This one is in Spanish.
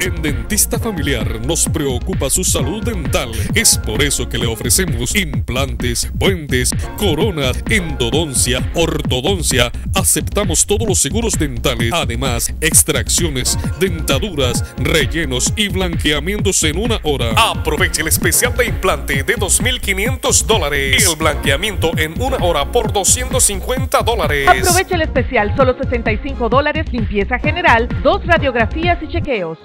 En Dentista Familiar nos preocupa su salud dental. Es por eso que le ofrecemos implantes, puentes, corona, endodoncia, ortodoncia. Aceptamos todos los seguros dentales. Además, extracciones, dentaduras, rellenos y blanqueamientos en una hora. Aproveche el especial de implante de 2.500 dólares. El blanqueamiento en una hora por 250 dólares. Aproveche el especial, solo 65 dólares, limpieza general, dos radiografías y chequeos.